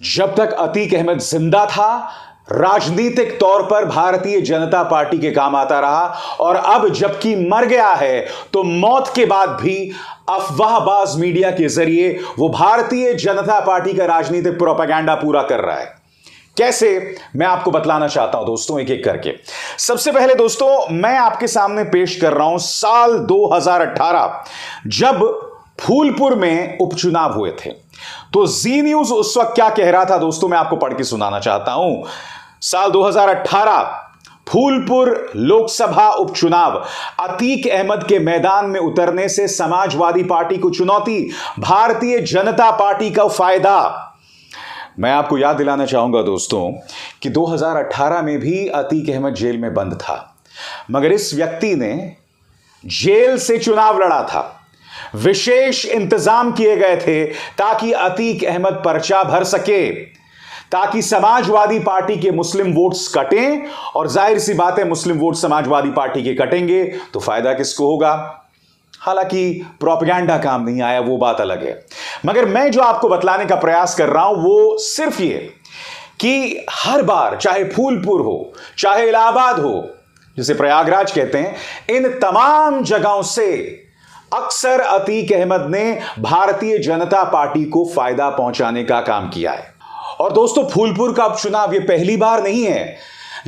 जब तक अतीक अहमद ज़िंदा था, राजनीतिक तौर पर भारतीय जनता पार्टी के काम आता रहा और अब जबकि मर गया है तो मौत के बाद भी अफवाहबाज मीडिया के ज़रिए वो भारतीय जनता पार्टी का राजनीतिक प्रोपागेंडा पूरा कर रहा है। कैसे? मैं आपको बतलाना चाहता हूँ दोस्तों एक एक करके। सबसे पहले दोस्तों, मैं आपके सामने पेश कर रहा हूँ साल 2018 जब फूलपुर में उपचुनाव हुए थे। तो जी न्यूज़ उस वक्त क्या कह रहा था? दोस्तों, मैं आपको पढ़ के सुनाना चाहता हूँ। साल 2018 फूलपुर लोकसभा उपचुनाव। अतीक अहमद के मैदान में उतरने से समाजवादी पार्टी को चुनौती, भारतीय जनता पार्टी का फ़ायदा। मैं आपको याद दिलाना चाहूँगा दोस्तों, कि 2018 में भी अतीक अहमद जेल में बंद था। मगर इस व्यक्ति ने जेल से चुनाव लड़ा था। विशेष इंतज़ाम किए गए थे ताकि अतीक अहमद पर्चा भर सके, ताकि समाजवादी पार्टी के मुस्लिम वोट्स कटें और ज़ाहिर सी बात है मुस्लिम वोट समाजवादी पार्टी के कटेंगे तो फ़ायदा किसको होगा? हालाँकि प्रोपगैंडा काम नहीं आया, वो बात अलग है। मगर मैं जो आपको बतलाने का प्रयास कर रहा हूँ, वो सिर्फ़ ये कि हर बार, चाहे फूलपुर हो, चाहे इलाहाबाद हो, जिसे प्रयागराज कहते हैं, इन तमाम जगहों से अक्सर अतीक अहमद ने भारतीय जनता पार्टी को फ़ायदा पहुँचाने का काम किया है। और दोस्तों, फूलपुर का उपचुनाव यह पहली बार नहीं है।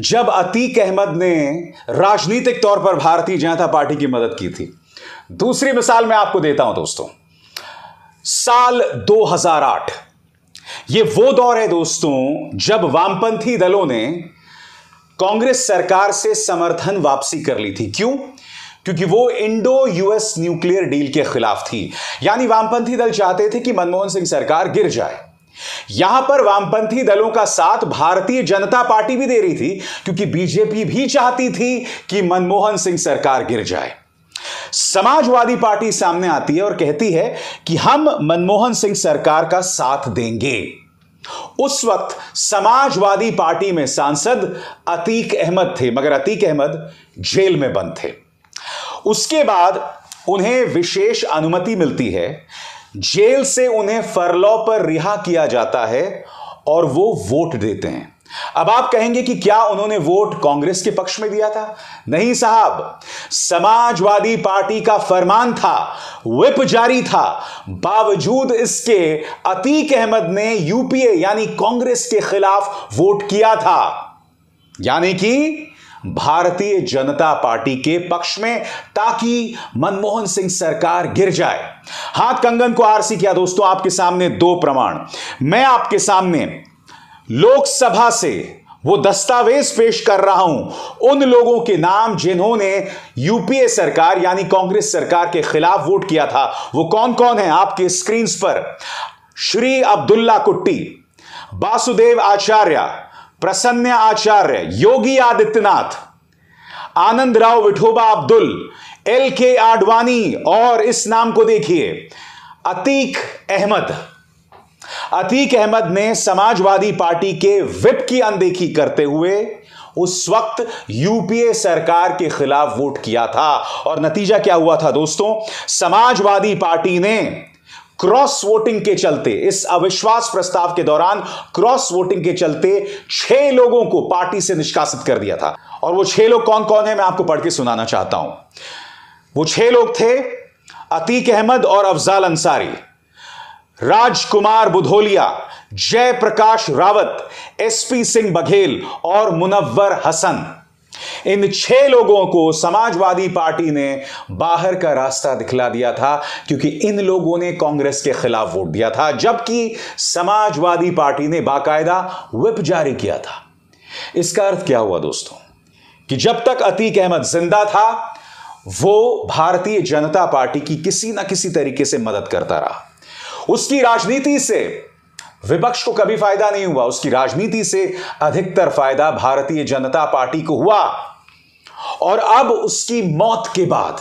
जब अतीक अहमद ने राजनीतिक तौर पर भारतीय जनता पार्टी की मदद की थी। दूसरी मिसाल मैं आपको देता हूँ, दोस्तों। साल 2008 ये वो दौर है, दोस्तों, जब वामपंथी दलों ने कांग्रेस सरकार से समर्थन वापसी कर ली थी। क्यों? क्योंकि वो इंडो यूएस न्यूक्लियर डील के खिलाफ थी। यानी वामपंथी दल चाहते थे कि मनमोहन सिंह सरकार गिर जाए। यहाँ पर वामपंथी दलों का साथ भारतीय जनता पार्टी भी दे रही थी, क्योंकि बीजेपी भी चाहती थी कि मनमोहन सिंह सरकार गिर जाए। समाजवादी पार्टी सामने आती है और कहती है कि हम मनमोहन सिंह सरकार का साथ देंगे। उस वक्त समाजवादी पार्टी में सांसद अतीक अहमद थे, मगर अतीक अहमद जेल में बंद थे। उसके बाद उन्हें विशेष अनुमति मिलती है। जेल से उन्हें फरलॉ पर रिहा किया जाता है और वो वोट देते हैं। अब आप कहेंगे कि क्या उन्होंने वोट कांग्रेस के पक्ष में दिया था? नहीं साहब, समाजवादी पार्टी का फरमान था विप जारी था। बावजूद इसके, अतीक अहमद ने यूपीए यानी कांग्रेस के खिलाफ वोट किया था। यानी कि भारतीय जनता पार्टी के पक्ष में ताकि मनमोहन सिंह सरकार गिर जाए। हाथ कंगन को आरसी किया। दोस्तों, आपके सामने दो प्रमाण। मैं आपके सामने लोकसभा से वो दस्तावेज़ पेश कर रहा हूँ। उन लोगों के नाम जिन्होंने यूपीए सरकार यानी कांग्रेस सरकार के खिलाफ वोट किया था। वो कौन कौन है? आपके स्क्रीन पर श्री अब्दुल्ला कुट्टी वासुदेव आचार्य प्रसन्न आचार्य, योगी आदित्यनाथ, आनंद राव विठोबा अब्दुल एल के आडवाणी, और इस नाम को देखिए, अतीक अहमद। अतीक अहमद ने समाजवादी पार्टी के विप की अनदेखी करते हुए उस वक्त यूपीए सरकार के खिलाफ वोट किया था। और नतीजा क्या हुआ था दोस्तों? समाजवादी पार्टी ने क्रॉस वोटिंग के चलते, इस अविश्वास प्रस्ताव के दौरान क्रॉस वोटिंग के चलते छह लोगों को पार्टी से निष्कासित कर दिया था। और वो छह लोग कौन कौन है, मैं आपको पढ़ के सुनाना चाहता हूँ। वो छह लोग थे, अतीक अहमद और अफजाल अंसारी, राजकुमार बुधोलिया, जयप्रकाश रावत, एसपी सिंह बघेल और मुनव्वर हसन। इन छह लोगों को समाजवादी पार्टी ने बाहर का रास्ता दिखला दिया था, क्योंकि इन लोगों ने कांग्रेस के खिलाफ वोट दिया था, जबकि समाजवादी पार्टी ने बाकायदा विप जारी किया था। इसका अर्थ क्या हुआ दोस्तों? कि जब तक अतीक अहमद ज़िंदा था, वो भारतीय जनता पार्टी की किसी ना किसी तरीके से मदद करता रहा। उसकी राजनीति से विपक्ष को कभी फ़ायदा नहीं हुआ। उसकी राजनीति से अधिकतर फ़ायदा भारतीय जनता पार्टी को हुआ। और अब उसकी मौत के बाद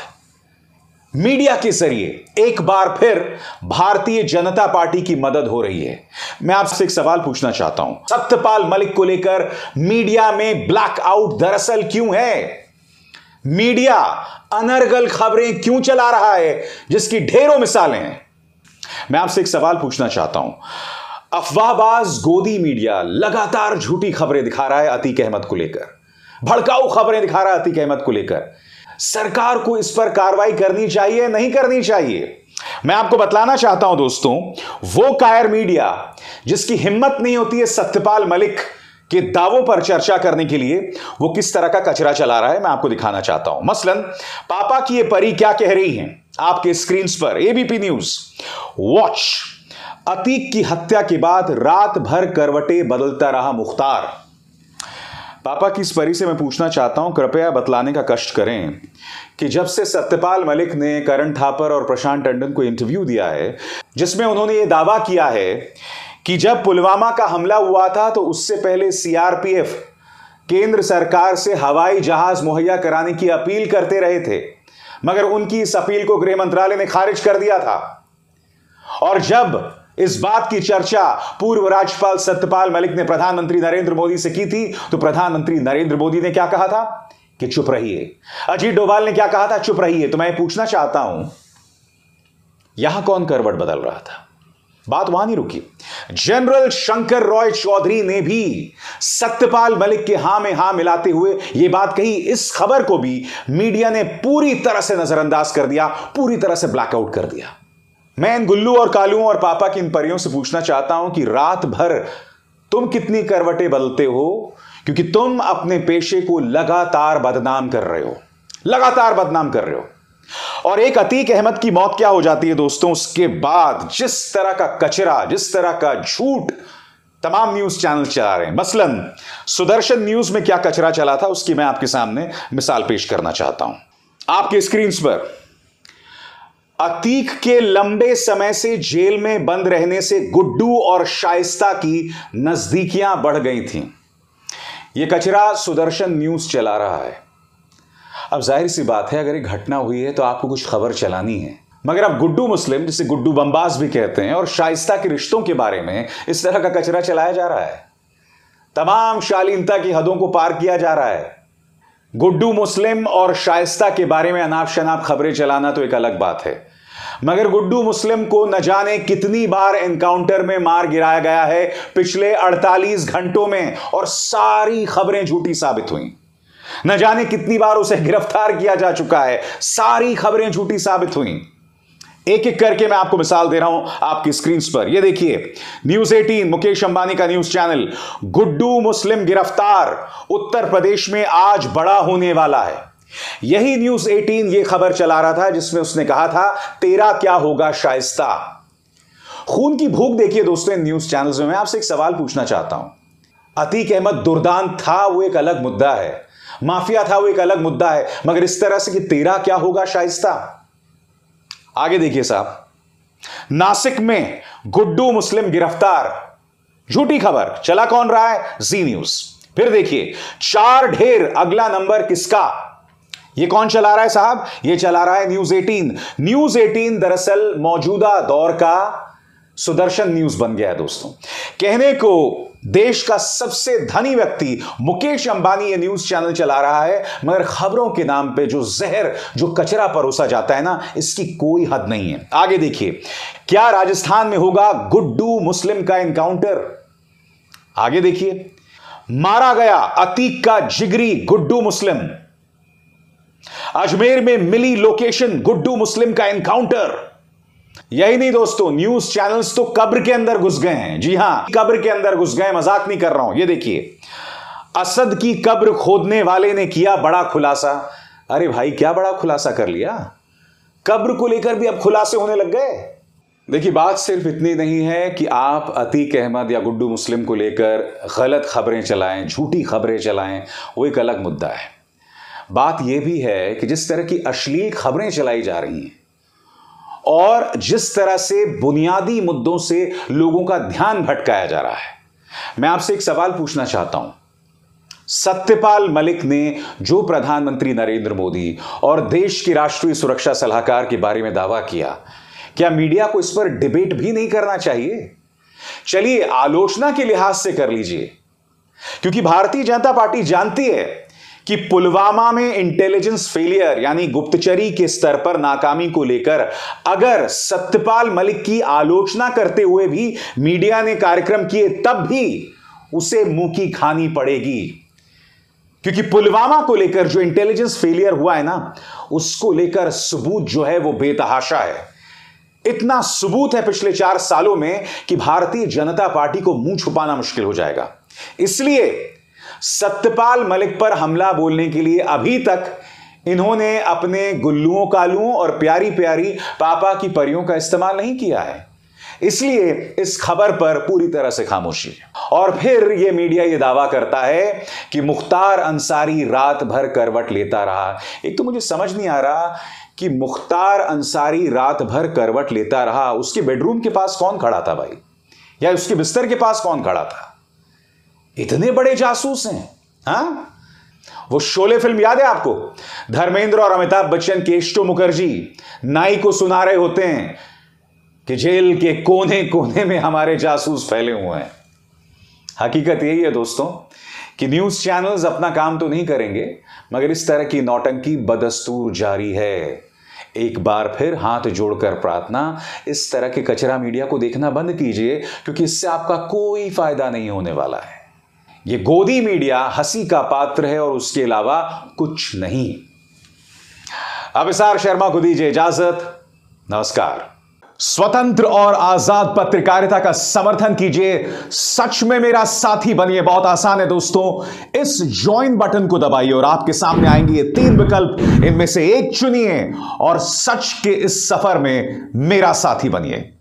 मीडिया के ज़रिए एक बार फिर भारतीय जनता पार्टी की मदद हो रही है। मैं आपसे एक सवाल पूछना चाहता हूँ। सत्यपाल मलिक को लेकर मीडिया में ब्लैकआउट दरअसल क्यों है? मीडिया अनर्गल खबरें क्यों चला रहा है? जिसकी ढेरों मिसालें हैं। मैं आपसे एक सवाल पूछना चाहता हूँ। अफवाहबाज गोदी मीडिया लगातार झूठी खबरें दिखा रहा है अतीक अहमद को लेकर। भड़काऊ खबरें दिखा रहा है अतीक अहमद को लेकर। सरकार को इस पर कार्रवाई करनी चाहिए, नहीं करनी चाहिए? मैं आपको बतलाना चाहता हूँ दोस्तों, वो कायर मीडिया, जिसकी हिम्मत नहीं होती है सत्यपाल मलिक के दावों पर चर्चा करने के लिए, वो किस तरह का कचरा चला रहा है मैं आपको दिखाना चाहता हूँ। मसलन, पापा की ये परी क्या कह रही हैं? आपके स्क्रीन पर एबीपी न्यूज़ वॉच अतीक की हत्या के बाद रात भर करवटे बदलता रहा मुख्तार। पापा की इस परी से मैं पूछना चाहता हूँ, कृपया बतलाने का कष्ट करें कि जब से सत्यपाल मलिक ने करण थापर और प्रशांत टंडन को इंटरव्यू दिया है, जिसमें उन्होंने ये दावा किया है कि जब पुलवामा का हमला हुआ था तो उससे पहले सीआरपीएफ केंद्र सरकार से हवाई जहाज़ मुहैया कराने की अपील करते रहे थे, मगर उनकी इस अपील को गृह मंत्रालय ने खारिज कर दिया था। और जब इस बात की चर्चा पूर्व राज्यपाल सत्यपाल मलिक ने प्रधानमंत्री नरेंद्र मोदी से की थी। तो प्रधानमंत्री नरेंद्र मोदी ने क्या कहा था? कि चुप रहिए। अजीत डोभाल ने क्या कहा था? चुप रहिए। तो मैं पूछना चाहता हूँ, यहाँ कौन करवट बदल रहा था? बात वहाँ नहीं रुकी। जनरल शंकर रॉय चौधरी ने भी सत्यपाल मलिक के हाँ में हाँ मिलाते हुए यह बात कही। इस खबर को भी मीडिया ने पूरी तरह से नजरअंदाज कर दिया, पूरी तरह से ब्लैकआउट कर दिया। मैं इन गुल्लू और कालुओं और पापा की इन परियों से पूछना चाहता हूँ कि रात भर तुम कितनी करवटें बदलते हो? क्योंकि तुम अपने पेशे को लगातार बदनाम कर रहे हो। लगातार बदनाम कर रहे हो। और एक अतीक अहमद की मौत क्या हो जाती है दोस्तों? उसके बाद जिस तरह का कचरा, जिस तरह का झूठ तमाम न्यूज़ चैनल चला रहे हैं। मसलन, सुदर्शन न्यूज़ में क्या कचरा चला था, उसकी मैं आपके सामने मिसाल पेश करना चाहता हूँ। आपके स्क्रीन पर अतीक के लंबे समय से जेल में बंद रहने से गुड्डू और शाइस्ता की नजदीकियाँ बढ़ गई थीं। यह कचरा सुदर्शन न्यूज़ चला रहा है। अब ज़ाहिर सी बात है, अगर एक घटना हुई है तो आपको कुछ खबर चलानी है। मगर अब गुड्डू मुस्लिम, जिसे गुड्डू बम्बास भी कहते हैं, और शाइस्ता के रिश्तों के बारे में इस तरह का कचरा चलाया जा रहा है। तमाम शालीनता की हदों को पार किया जा रहा है। गुड्डू मुस्लिम और शाइस्ता के बारे में अनाप शनाप खबरें चलाना तो एक अलग बात है। मगर गुड्डू मुस्लिम को न जाने कितनी बार एनकाउंटर में मार गिराया गया है पिछले 48 घंटों में और सारी खबरें झूठी साबित हुई। न जाने कितनी बार उसे गिरफ़्तार किया जा चुका है, सारी खबरें झूठी साबित हुई। एक एक करके मैं आपको मिसाल दे रहा हूँ आपकी स्क्रीन पर। यह देखिए, न्यूज़ 18 मुकेश अंबानी का न्यूज़ चैनल, गुड्डू मुस्लिम गिरफ़्तार, उत्तर प्रदेश में आज बड़ा होने वाला है। यही न्यूज़ 18 ये खबर चला रहा था, जिसमें उसने कहा था, तेरा क्या होगा शाइस्ता। खून की भूख देखिए दोस्तों न्यूज़ चैनल्स में। मैं आपसे एक सवाल पूछना चाहता हूँ। अतीक अहमद दुर्दान था, वो एक अलग मुद्दा है। माफिया था, वो एक अलग मुद्दा है। मगर इस तरह से कि तेरा क्या होगा शाइस्ता? आगे देखिए साहब। नासिक में गुड्डू मुस्लिम गिरफ़्तार। झूठी खबर, चला कौन रहा है? जी न्यूज़। फिर देखिए, चार ढेर, अगला नंबर किसका? ये कौन चला रहा है साहब? ये चला रहा है न्यूज़ 18 न्यूज़ 18 दरअसल मौजूदा दौर का सुदर्शन न्यूज़ बन गया है दोस्तों। कहने को देश का सबसे धनी व्यक्ति मुकेश अंबानी ये न्यूज़ चैनल चला रहा है, मगर खबरों के नाम पे जो जहर, जो कचरा परोसा जाता है ना, इसकी कोई हद नहीं है। आगे देखिए, क्या राजस्थान में होगा गुड्डू मुस्लिम का एनकाउंटर? आगे देखिए, मारा गया अतीक का जिगरी गुड्डू मुस्लिम। अजमेर में मिली लोकेशन गुड्डू मुस्लिम का एनकाउंटर। यही नहीं दोस्तों न्यूज़ चैनल्स तो कब्र के अंदर घुस गए हैं। जी हाँ, कब्र के अंदर घुस गए, मज़ाक नहीं कर रहा हूँ, ये देखिए। असद की कब्र खोदने वाले ने किया बड़ा खुलासा। अरे भाई, क्या बड़ा खुलासा कर लिया? कब्र को लेकर भी अब खुलासे होने लग गए। देखिए, बात सिर्फ़ इतनी नहीं है कि आप अतीक अहमद या गुड्डू मुस्लिम को लेकर गलत खबरें चलाएँ, झूठी खबरें चलाएँ, वो एक अलग मुद्दा है। बात यह भी है कि जिस तरह की अश्लील खबरें चलाई जा रही हैं और जिस तरह से बुनियादी मुद्दों से लोगों का ध्यान भटकाया जा रहा है, मैं आपसे एक सवाल पूछना चाहता हूँ। सत्यपाल मलिक ने जो प्रधानमंत्री नरेंद्र मोदी और देश की राष्ट्रीय सुरक्षा सलाहकार के बारे में दावा किया, क्या मीडिया को इस पर डिबेट भी नहीं करना चाहिए? चलिए आलोचना के लिहाज से कर लीजिए, क्योंकि भारतीय जनता पार्टी जानती है कि पुलवामा में इंटेलिजेंस फेलियर यानी गुप्तचरी के स्तर पर नाकामी को लेकर, अगर सत्यपाल मलिक की आलोचना करते हुए भी मीडिया ने कार्यक्रम किए, तब भी उसे मुँह की खानी पड़ेगी। क्योंकि पुलवामा को लेकर जो इंटेलिजेंस फेलियर हुआ है ना, उसको लेकर सबूत जो है वो बेतहाशा है। इतना सबूत है पिछले चार सालों में कि भारतीय जनता पार्टी को मुँह छुपाना मुश्किल हो जाएगा। इसलिए सत्यपाल मलिक पर हमला बोलने के लिए अभी तक इन्होंने अपने गुल्लुओं, कालुओं और प्यारी प्यारी पापा की परियों का इस्तेमाल नहीं किया है। इसलिए इस खबर पर पूरी तरह से खामोशी है। और फिर यह मीडिया यह दावा करता है कि मुख्तार अंसारी रात भर करवट लेता रहा। एक तो मुझे समझ नहीं आ रहा कि मुख्तार अंसारी रात भर करवट लेता रहा। उसके बेडरूम के पास कौन खड़ा था भाई? या उसके बिस्तर के पास कौन खड़ा था? इतने बड़े जासूस हैं हाँ? वो शोले फ़िल्म याद है आपको? धर्मेंद्र और अमिताभ बच्चन केष्टो मुखर्जी, नाई को सुना रहे होते हैं कि जेल के कोने कोने में हमारे जासूस फैले हुए हैं। हकीकत यही है दोस्तों कि न्यूज़ चैनल्स अपना काम तो नहीं करेंगे, मगर इस तरह की नौटंकी बदस्तूर जारी है। एक बार फिर हाथ जोड़कर प्रार्थना, इस तरह के कचरा मीडिया को देखना बंद कीजिए, क्योंकि इससे आपका कोई फ़ायदा नहीं होने वाला है। ये गोदी मीडिया हँसी का पात्र है और उसके अलावा कुछ नहीं। अभिसार शर्मा को दीजिए इजाज़त। नमस्कार। स्वतंत्र और आज़ाद पत्रकारिता का समर्थन कीजिए। सच में मेरा साथी बनिए बहुत आसान है दोस्तों। इस ज्वाइन बटन को दबाइए और आपके सामने आएँगे ये तीन विकल्प। इनमें से एक चुनिए और सच के इस सफ़र में मेरा साथी बनिए।